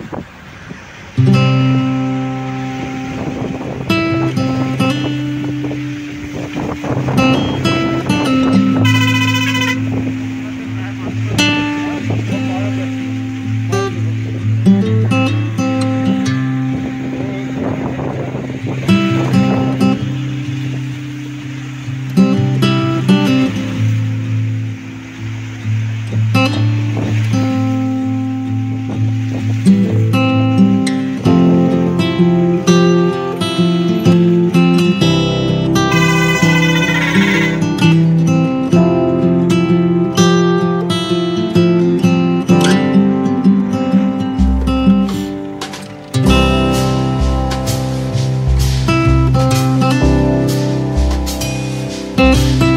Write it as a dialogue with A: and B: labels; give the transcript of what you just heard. A: Thank you. you